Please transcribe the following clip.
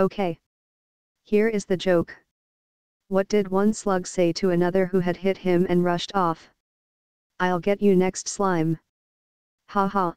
Okay. Here is the joke. What did one slug say to another who had hit him and rushed off? I'll get you next slime. Ha ha.